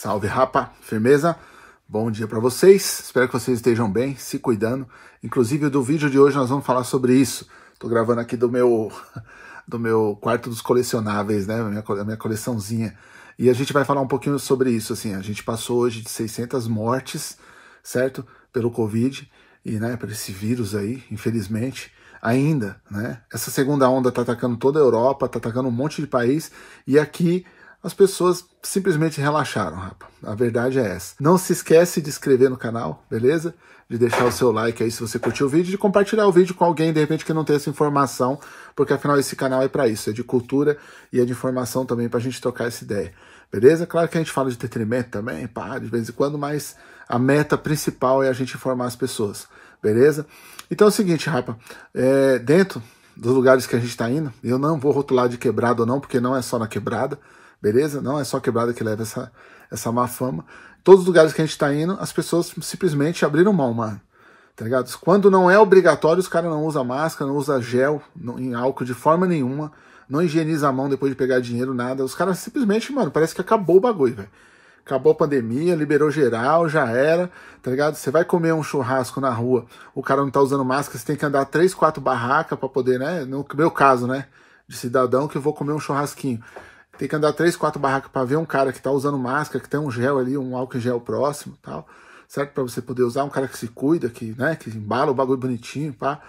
Salve, rapa, firmeza? Bom dia para vocês. Espero que vocês estejam bem, se cuidando. Inclusive, do vídeo de hoje nós vamos falar sobre isso. Tô gravando aqui do meu do meu quarto dos colecionáveis, né? Minha, minha coleçãozinha. E a gente vai falar um pouquinho sobre isso, assim. A gente passou hoje de 600 mortes, certo? Pelo Covid e, né, por esse vírus aí, infelizmente ainda, né? Essa segunda onda tá atacando toda a Europa, tá atacando um monte de país e aqui as pessoas simplesmente relaxaram, rapa. A verdade é essa. Não se esquece de inscrever no canal, beleza? De deixar o seu like aí se você curtiu o vídeo, de compartilhar o vídeo com alguém, de repente, que não tem essa informação, porque afinal esse canal é para isso, é de cultura e é de informação também pra gente trocar essa ideia. Beleza? Claro que a gente fala de entretenimento também, pá, de vez em quando, mas a meta principal é a gente informar as pessoas. Beleza? Então é o seguinte, rapa, é, dentro dos lugares que a gente está indo, eu não vou rotular de quebrada ou não, porque não é só na quebrada, beleza? Não é só quebrada que leva essa, essa má fama. Todos os lugares que a gente está indo, as pessoas simplesmente abriram mão, mano. Tá ligado? Quando não é obrigatório, os caras não usam máscara, não usam gel não, em álcool de forma nenhuma, não higieniza a mão depois de pegar dinheiro, nada. Os caras simplesmente, mano, parece que acabou o bagulho, velho acabou a pandemia, liberou geral, já era, tá ligado? Você vai comer um churrasco na rua, o cara não tá usando máscara, você tem que andar três, quatro barracas para poder, né? No meu caso, né? De cidadão que eu vou comer um churrasquinho. Tem que andar três, quatro barracas para ver um cara que tá usando máscara, que tem um gel ali, um álcool em gel próximo tal. Certo? Para você poder usar, um cara que se cuida, que, né, que embala o bagulho bonitinho, pá.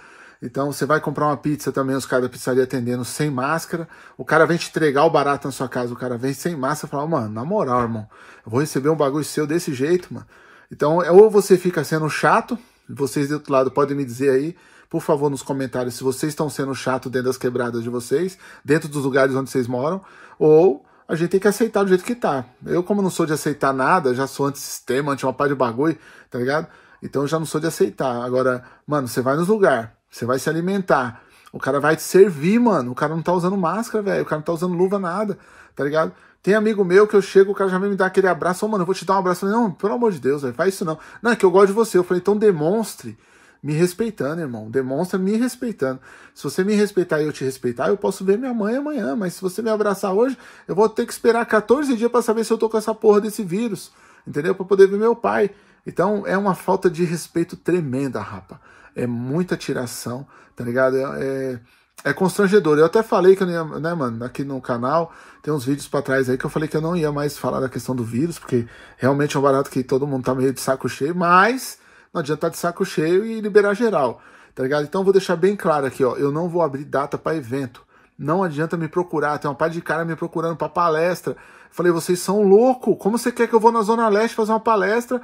Então você vai comprar uma pizza também, os caras da pizzaria atendendo sem máscara. O cara vem te entregar o barato na sua casa, o cara vem sem máscara e fala, mano, na moral, irmão, eu vou receber um bagulho seu desse jeito, mano. Então, é ou você fica sendo chato, vocês do outro lado podem me dizer aí, por favor, nos comentários, se vocês estão sendo chato dentro das quebradas de vocês, dentro dos lugares onde vocês moram, ou a gente tem que aceitar do jeito que tá. Eu, como não sou de aceitar nada, já sou anti-sistema, anti uma par de bagulho, tá ligado? Então eu já não sou de aceitar. Agora, mano, você vai nos lugares você vai se alimentar. O cara vai te servir, mano. O cara não tá usando máscara, velho. O cara não tá usando luva, nada. Tá ligado? Tem amigo meu que eu chego, o cara já vem me dar aquele abraço. Oh, mano, eu vou te dar um abraço. Eu falei, não, pelo amor de Deus, véio, faz isso não. Não, é que eu gosto de você. Eu falei, então demonstre me respeitando, irmão. Demonstra me respeitando. Se você me respeitar e eu te respeitar, eu posso ver minha mãe amanhã. Mas se você me abraçar hoje, eu vou ter que esperar 14 dias para saber se eu tô com essa porra desse vírus. Entendeu? Para poder ver meu pai. Então é uma falta de respeito tremenda, rapa é muita tiração, tá ligado? É, é, é, constrangedor. Eu até falei que eu não ia, né, mano, aqui no canal, tem uns vídeos para trás aí que eu falei que eu não ia mais falar da questão do vírus, porque realmente é um barato que todo mundo tá meio de saco cheio, mas não adianta estar tá de saco cheio e liberar geral, tá ligado? Então vou deixar bem claro aqui, ó, eu não vou abrir data para evento. Não adianta me procurar, tem uma par de cara me procurando para palestra. Falei, vocês são loucos. Como você quer que eu vou na Zona Leste fazer uma palestra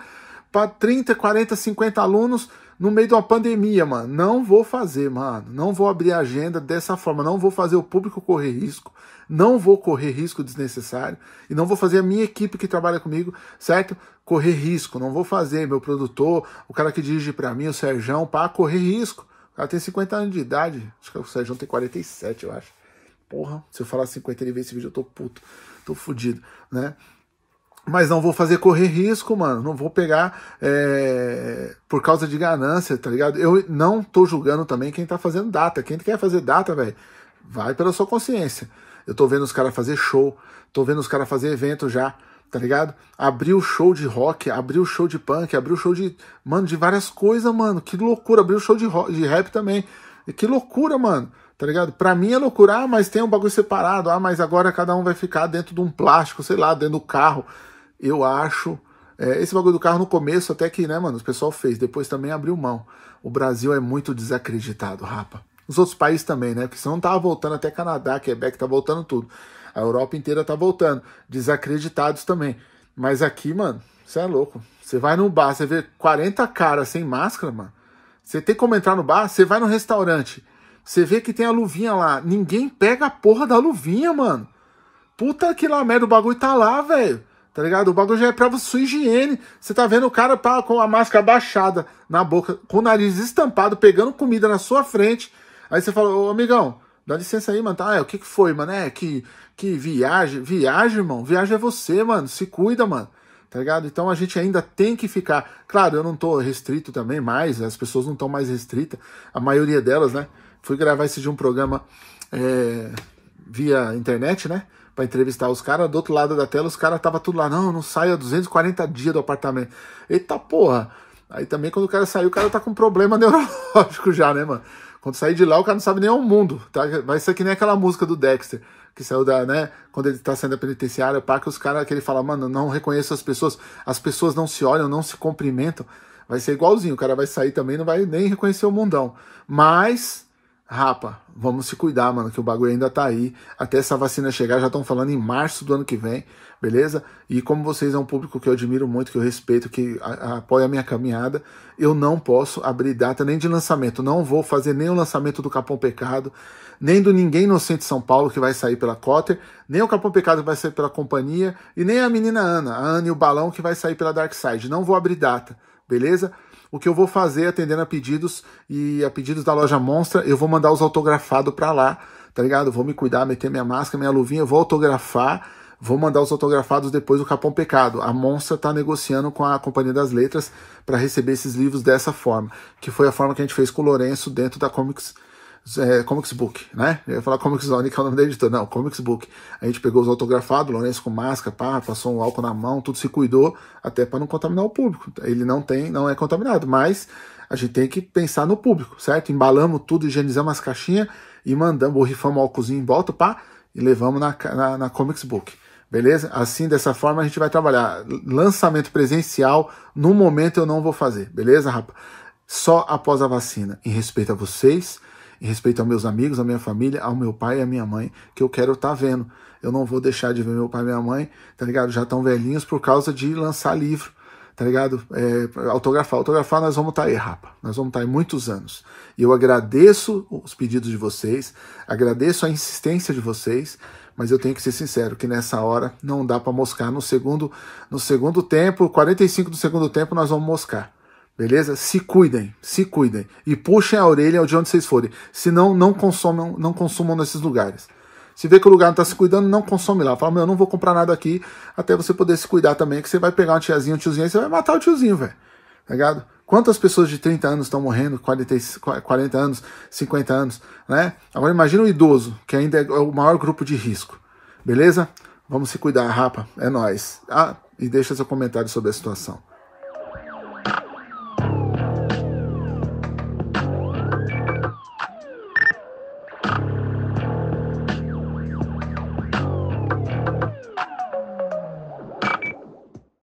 para 30, 40, 50 alunos? no meio de uma pandemia, mano. Não vou fazer, mano. Não vou abrir a agenda dessa forma. Não vou fazer o público correr risco. Não vou correr risco desnecessário. E não vou fazer a minha equipe que trabalha comigo, certo? Correr risco. Não vou fazer meu produtor, o cara que dirige para mim, o Serjão, para correr risco. O cara tem 50 anos de idade. Acho que o Serjão tem 47, eu acho. Porra, se eu falar 50 ele vê esse vídeo, eu tô puto. Tô fudido, né? mas não vou fazer correr risco, mano. Não vou pegar é, por causa de ganância, tá ligado? Eu não tô julgando também quem tá fazendo data. Quem quer fazer data, velho, vai pela sua consciência. Eu tô vendo os caras fazer show, tô vendo os caras fazer evento já, tá ligado? Abriu show de rock, abriu show de punk, abriu show de. Mano, de várias coisas, mano. Que loucura. Abriu show de, rock, de rap também. E que loucura, mano. Tá ligado? Pra mim é loucura. Ah, mas tem um bagulho separado. Ah, mas agora cada um vai ficar dentro de um plástico, sei lá, dentro do carro eu acho. É, esse bagulho do carro no começo, até que, né, mano, o pessoal fez, depois também abriu mão. O Brasil é muito desacreditado, rapa. Os outros países também, né? Porque senão tava voltando até Canadá, Quebec, tá voltando tudo. A Europa inteira tá voltando. Desacreditados também. Mas aqui, mano, você é louco. Você vai no bar, você vê 40 caras sem máscara, mano. Você tem como entrar no bar, você vai no restaurante. Você vê que tem a luvinha lá. Ninguém pega a porra da luvinha, mano. Puta que lá merda, o bagulho tá lá, velho. Tá ligado? O bagulho já é pra sua higiene. Você tá vendo o cara pá, com a máscara baixada na boca, com o nariz estampado, pegando comida na sua frente. Aí você fala, ô amigão, dá licença aí, mano. Tá, é, o que que foi, mano? É, que, que viagem. Viagem, irmão. Viagem é você, mano. Se cuida, mano. Tá ligado? Então a gente ainda tem que ficar. Claro, eu não tô restrito também mais, as pessoas não estão mais restritas. A maioria delas, né? Fui gravar esse de um programa. É via internet, né? Para entrevistar os caras, do outro lado da tela, os caras tava tudo lá, não, não saia 240 dias do apartamento. Eita porra! Aí também quando o cara saiu, o cara tá com problema neurológico já, né, mano? Quando sair de lá, o cara não sabe nem o mundo, tá? Vai ser que nem aquela música do Dexter, que saiu da, né? Quando ele tá saindo da penitenciária, pá, que os caras, que ele fala, mano, não reconheço as pessoas, as pessoas não se olham, não se cumprimentam. Vai ser igualzinho, o cara vai sair também, não vai nem reconhecer o mundão. Mas, rapa, vamos se cuidar, mano, que o bagulho ainda tá aí. Até essa vacina chegar, já estão falando em março do ano que vem beleza? E como vocês é um público que eu admiro muito, que eu respeito, que apoia a minha caminhada, eu não posso abrir data nem de lançamento. Não vou fazer nem o lançamento do Capão Pecado, nem do Ninguém Inocente São Paulo, que vai sair pela Cotter, nem o Capão Pecado que vai sair pela companhia, e nem a menina Ana, a Ana e o Balão, que vai sair pela Dark Side. Não vou abrir data, beleza? O que eu vou fazer atendendo a pedidos e a pedidos da loja Monstra, eu vou mandar os autografados para lá, tá ligado? Vou me cuidar, meter minha máscara, minha luvinha, vou autografar Vou mandar os autografados depois do Capão Pecado. A Monstra está negociando com a Companhia das Letras para receber esses livros dessa forma, que foi a forma que a gente fez com o Lourenço dentro da Comics, é, Comics Book, né? Eu ia falar Comics Zone, que é o nome da editora. Não, Comics Book. A gente pegou os autografados, Lourenço com máscara, pá, passou um álcool na mão, tudo se cuidou, até para não contaminar o público. Ele não tem, não é contaminado, mas a gente tem que pensar no público, certo? Embalamos tudo, higienizamos as caixinhas e mandamos, borrifamos o álcoolzinho em volta, pá, e levamos na, na, na Comics Book. Beleza? Assim, dessa forma, a gente vai trabalhar. Lançamento presencial, no momento eu não vou fazer, beleza, rapa? Só após a vacina, em respeito a vocês, em respeito aos meus amigos, à minha família, ao meu pai e à minha mãe, que eu quero estar tá vendo. Eu não vou deixar de ver meu pai e minha mãe, tá ligado? Já estão velhinhos por causa de lançar livro, tá ligado? É, autografar. Autografar nós vamos estar tá aí, rapa. Nós vamos estar tá aí muitos anos. E eu agradeço os pedidos de vocês, agradeço a insistência de vocês, mas eu tenho que ser sincero que nessa hora não dá para moscar. No segundo, no segundo tempo, 45 do segundo tempo, nós vamos moscar. Beleza? Se cuidem, se cuidem. E puxem a orelha de onde vocês forem. Senão, não consumam, não consumam nesses lugares. Se vê que o lugar não está se cuidando, não consome lá. Fala, meu, eu não vou comprar nada aqui até você poder se cuidar também, que você vai pegar uma tiazinha, um tiozinho, e você vai matar o tiozinho, velho. Tá ligado? Quantas pessoas de 30 anos estão morrendo, 40, 40 anos, 50 anos, né? Agora imagina o idoso, que ainda é o maior grupo de risco. Beleza? Vamos se cuidar, rapa. É nós. Ah, e deixa seu comentário sobre a situação.